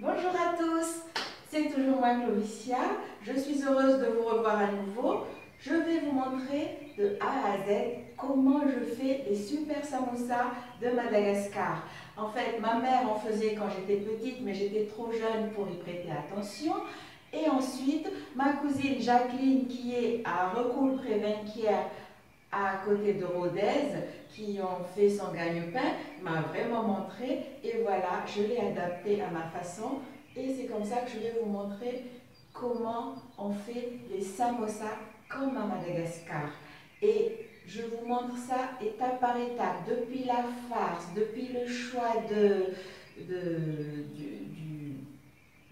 Bonjour à tous, c'est toujours moi Clovicia. Je suis heureuse de vous revoir à nouveau. Je vais vous montrer de A à Z comment je fais les super samoussas de Madagascar. En fait, ma mère en faisait quand j'étais petite, mais j'étais trop jeune pour y prêter attention. Et ensuite, ma cousine Jacqueline, qui est à Recoul-Prévenquière, à côté de Rodez, qui ont fait son gagne-pain, m'a vraiment montré. Et voilà, je l'ai adapté à ma façon. Et c'est comme ça que je vais vous montrer comment on fait les samosas comme à Madagascar. Et je vous montre ça étape par étape, depuis la farce, depuis le choix de, de,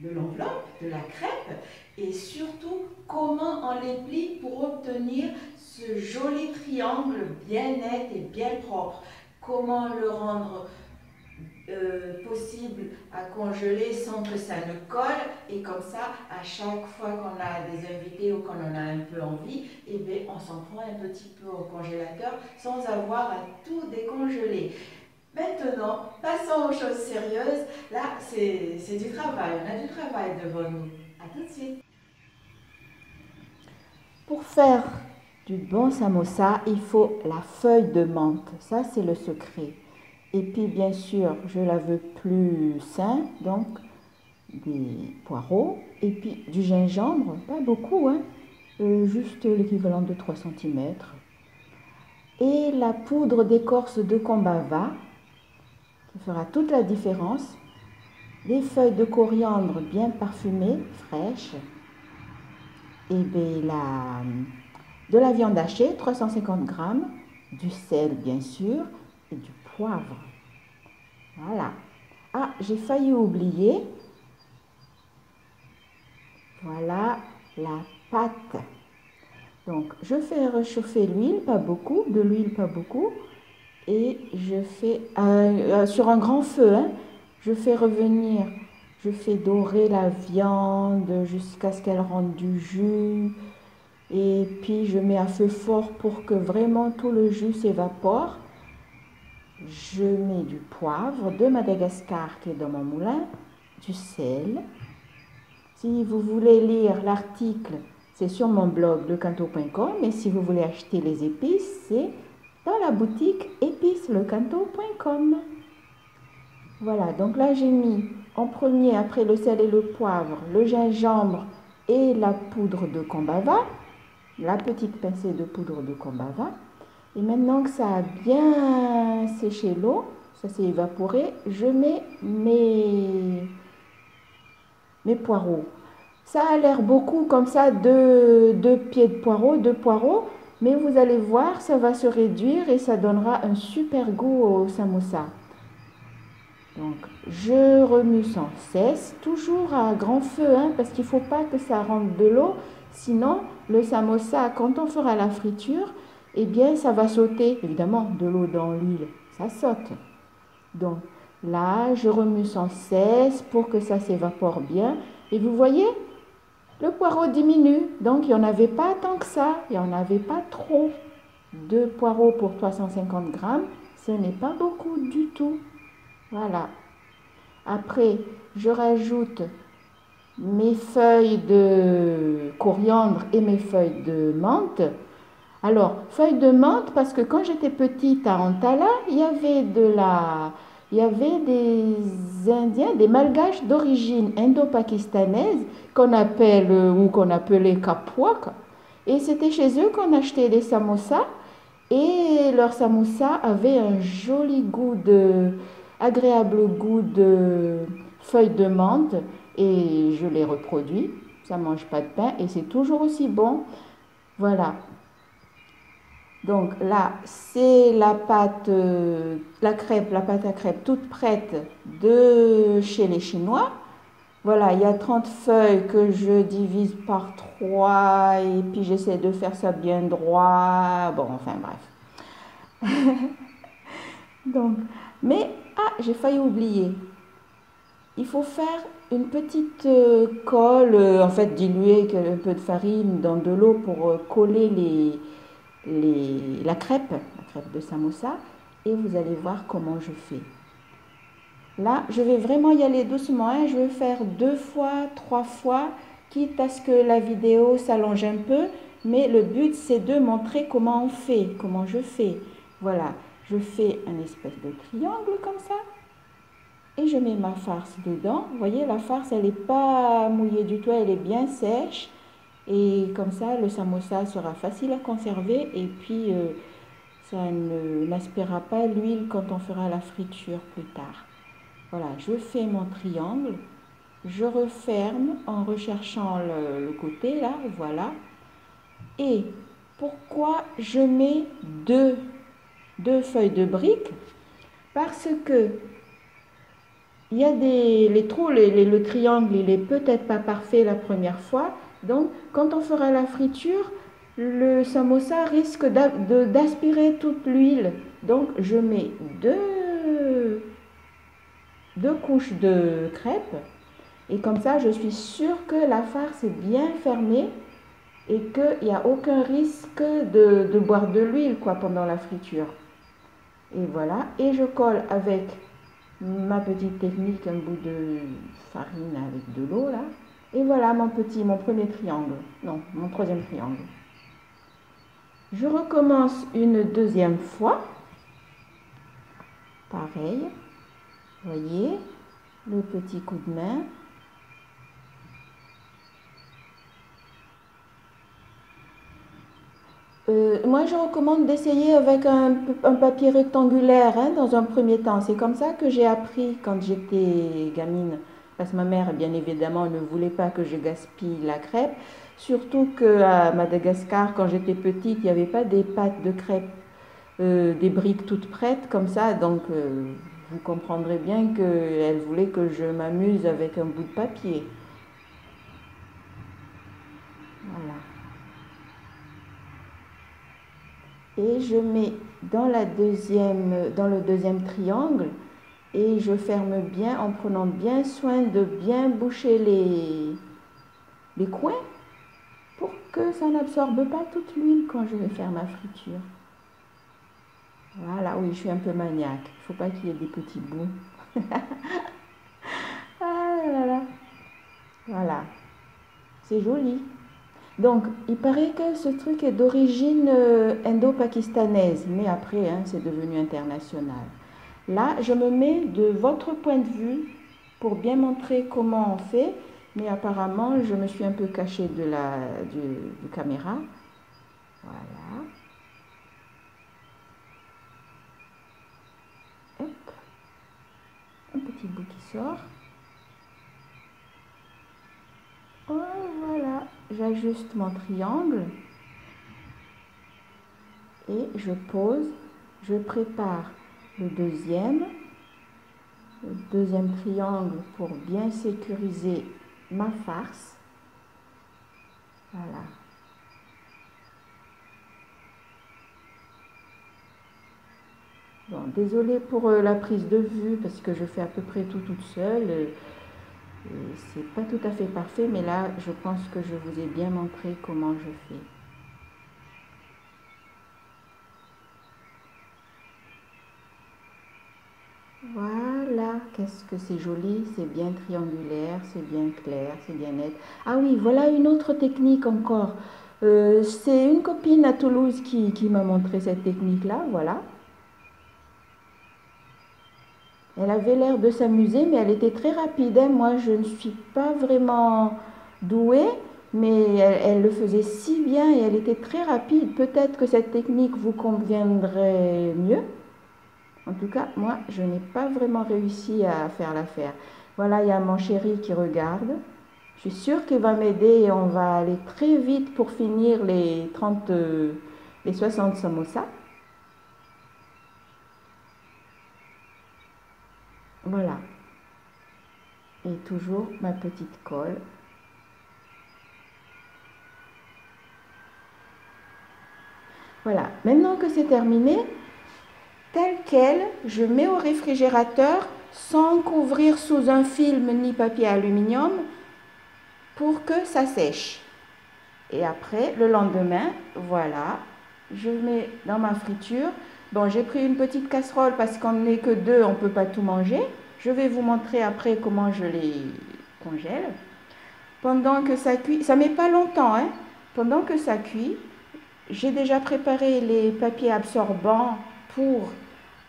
de l'enveloppe, de la crêpe, et surtout comment on les plie pour obtenir ce joli triangle bien net et bien propre. Comment le rendre euh, possible à congeler sans que ça ne colle? Et comme ça à chaque fois qu'on a des invités ou qu'on en a un peu envie et eh on s'en prend un petit peu au congélateur sans avoir à tout décongeler. Maintenant passons aux choses sérieuses. Là c'est du travail. On a du travail devant nous. À tout de suite. Pour faire du bon samosa il faut la feuille de menthe ça c'est le secret et puis bien sûr, je la veux plus sain, donc des poireaux. Et puis du gingembre, pas beaucoup, hein, euh, juste l'équivalent de 3 cm. Et la poudre d'écorce de combava, qui fera toute la différence. Des feuilles de coriandre bien parfumées, fraîches. Et bien la, de la viande hachée, 350 g, du sel bien sûr, et du poivre. Voilà. Ah, j'ai failli oublier. Voilà la pâte. Donc, je fais réchauffer l'huile, pas beaucoup, de l'huile, pas beaucoup. Et je fais, euh, sur un grand feu, hein, je fais revenir, je fais dorer la viande jusqu'à ce qu'elle rende du jus. Et puis, je mets à feu fort pour que vraiment tout le jus s'évapore je mets du poivre de Madagascar qui est dans mon moulin, du sel. Si vous voulez lire l'article, c'est sur mon blog lecanto.com et si vous voulez acheter les épices, c'est dans la boutique épices-lecanto.com. Voilà, donc là j'ai mis en premier, après le sel et le poivre, le gingembre et la poudre de combava, la petite pincée de poudre de combava. Et maintenant que ça a bien séché l'eau, ça s'est évaporé, je mets mes, mes poireaux. Ça a l'air beaucoup comme ça, deux, deux pieds de poireaux, deux poireaux, mais vous allez voir, ça va se réduire et ça donnera un super goût au samosa. Donc, je remue sans cesse, toujours à grand feu, hein, parce qu'il ne faut pas que ça rentre de l'eau. Sinon, le samosa, quand on fera la friture, eh bien, ça va sauter, évidemment, de l'eau dans l'huile, ça saute. Donc là, je remue sans cesse pour que ça s'évapore bien. Et vous voyez, le poireau diminue. Donc, il n'y en avait pas tant que ça. Il n'y en avait pas trop. Deux poireaux pour 350 grammes, ce n'est pas beaucoup du tout. Voilà. Après, je rajoute mes feuilles de coriandre et mes feuilles de menthe. Alors, feuille de menthe, parce que quand j'étais petite à Antala, il y avait de la... Il y avait des Indiens, des Malgaches d'origine indo-pakistanaise qu'on appelle ou qu'on appelait kapwak. Et c'était chez eux qu'on achetait des samosas. Et leur samosa avait un joli goût de, agréable goût de feuilles de menthe. Et je les reproduis. Ça mange pas de pain et c'est toujours aussi bon. Voilà. Donc là, c'est la pâte, euh, la crêpe, la pâte à crêpe toute prête de chez les Chinois. Voilà, il y a 30 feuilles que je divise par 3 et puis j'essaie de faire ça bien droit. Bon, enfin bref. Donc, mais, ah, j'ai failli oublier. Il faut faire une petite euh, colle, euh, en fait diluer un peu de farine dans de l'eau pour coller les, la crêpe, la crêpe de samosa, et vous allez voir comment je fais. Là, je vais vraiment y aller doucement. Hein. Je vais faire deux fois, trois fois, quitte à ce que la vidéo s'allonge un peu. Mais le but, c'est de montrer comment on fait, comment je fais. Voilà, je fais un espèce de triangle comme ça. Et je mets ma farce dedans. Vous voyez, la farce, elle n'est pas mouillée du tout, elle est bien sèche. Et comme ça, le samosa sera facile à conserver. Et puis, euh, ça n'aspirera pas l'huile quand on fera la friture plus tard. Voilà, je fais mon triangle, je referme en recherchant le, côté là, voilà. Et pourquoi je mets deux, deux feuilles de briques? Parce que il y a des les trous, le triangle il est peut-être pas parfait la première fois, donc quand on fera la friture, le samosa risque d'aspirer toute l'huile. Donc je mets deux deux couches de crêpes. Et comme ça, je suis sûre que la farce est bien fermée et qu'il n'y a aucun risque de, boire de l'huile quoi pendant la friture. Et voilà. Et je colle avec ma petite technique, un bout de farine avec de l'eau là. Et voilà mon petit, mon premier triangle. Non, mon troisième triangle. Je recommence une deuxième fois. Pareil voyez le petit coup de main. Euh, moi, je recommande d'essayer avec un, papier rectangulaire hein, dans un premier temps. C'est comme ça que j'ai appris quand j'étais gamine. Parce que ma mère, bien évidemment, ne voulait pas que je gaspille la crêpe. Surtout qu'à Madagascar, quand j'étais petite, il n'y avait pas des pâtes de crêpe, euh, des briques toutes prêtes comme ça. Donc, euh, vous comprendrez bien qu'elle voulait que je m'amuse avec un bout de papier. Voilà. Et je mets dans, la deuxième, dans le deuxième triangle et je ferme bien en prenant bien soin de bien boucher les, les coins pour que ça n'absorbe pas toute l'huile quand je vais faire ma friture. Voilà, oui, je suis un peu maniaque. Il ne faut pas qu'il y ait des petits bouts. ah là là. Voilà. C'est joli. Donc, il paraît que ce truc est d'origine euh, indo-pakistanaise, mais après, hein, c'est devenu international. Là, je me mets de votre point de vue pour bien montrer comment on fait, mais apparemment, je me suis un peu cachée de la du caméra. Voilà. petit bout qui sort. Oh, voilà, j'ajuste mon triangle et je pose, je prépare le deuxième, le deuxième triangle pour bien sécuriser ma farce. Voilà. Bon, pour euh, la prise de vue parce que je fais à peu près tout toute seule. C'est pas tout à fait parfait, mais là, je pense que je vous ai bien montré comment je fais. Voilà, qu'est-ce que c'est joli, c'est bien triangulaire, c'est bien clair, c'est bien net. Ah oui, voilà une autre technique encore. Euh, c'est une copine à Toulouse qui, qui m'a montré cette technique-là, voilà. Elle avait l'air de s'amuser, mais elle était très rapide. Hein. Moi, je ne suis pas vraiment douée, mais elle, le faisait si bien et elle était très rapide. Peut-être que cette technique vous conviendrait mieux. En tout cas, moi, je n'ai pas vraiment réussi à faire l'affaire. Voilà, il y a mon chéri qui regarde. Je suis sûre qu'il va m'aider et on va aller très vite pour finir les 30, euh, les 60 samosas. Voilà. Et toujours ma petite colle. Voilà. Maintenant que c'est terminé, tel quel, je mets au réfrigérateur sans couvrir sous un film ni papier aluminium pour que ça sèche. Et après, le lendemain, voilà, je mets dans ma friture Bon, j'ai pris une petite casserole parce qu'on n'est que deux, on ne peut pas tout manger. Je vais vous montrer après comment je les congèle. Pendant que ça cuit, ça met pas longtemps, hein. Pendant que ça cuit, j'ai déjà préparé les papiers absorbants pour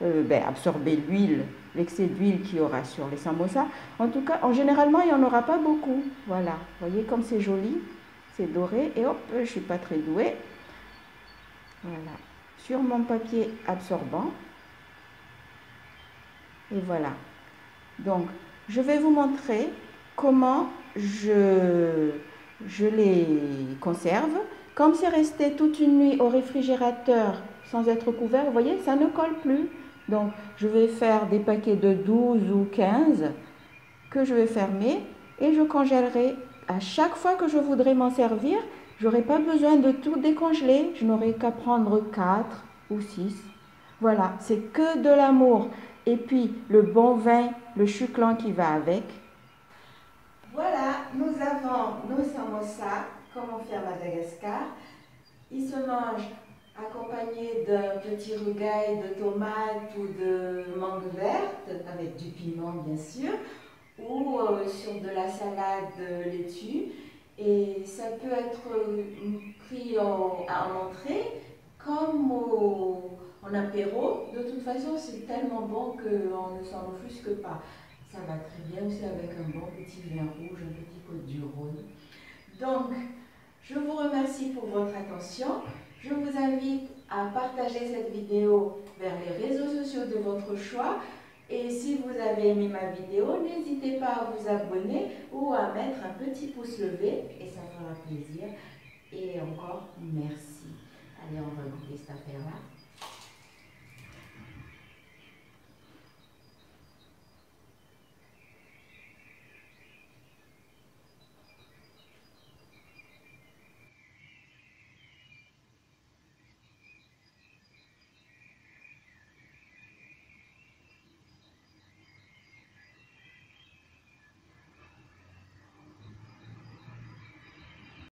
euh, ben, absorber l'huile, l'excès d'huile qu'il y aura sur les samosas. En tout cas, en généralement, il n'y en aura pas beaucoup. Voilà, vous voyez comme c'est joli, c'est doré. Et hop, je ne suis pas très douée. Voilà, sur mon papier absorbant. Et voilà. Donc, je vais vous montrer comment je, les conserve. Comme c'est resté toute une nuit au réfrigérateur sans être couvert, vous voyez, ça ne colle plus. Donc, je vais faire des paquets de 12 ou 15 que je vais fermer et je congèlerai à chaque fois que je voudrais m'en servir. Je n'aurai pas besoin de tout décongeler. Je n'aurai qu'à prendre 4 ou 6. Voilà, c'est que de l'amour. Et puis, le bon vin, le chuclan qui va avec. Voilà, nous avons nos samosas comme on fait à Madagascar. Ils se mangent accompagnés d'un petit rougail de tomates ou de mangue verte, avec du piment bien sûr, ou euh, sur de la salade laitue. Et ça peut être pris en, en entrée comme en apéro. De toute façon, c'est tellement bon qu'on ne s'en offusque pas. Ça va très bien aussi avec un bon petit vin rouge, un petit pot du Rhône. Donc, je vous remercie pour votre attention. Je vous invite à partager cette vidéo vers les réseaux sociaux de votre choix. Et si vous avez aimé ma vidéo, n'hésitez pas à vous abonner ou à mettre un petit pouce levé et ça fera plaisir. Et encore, merci. Allez, on va goûter cette affaire-là.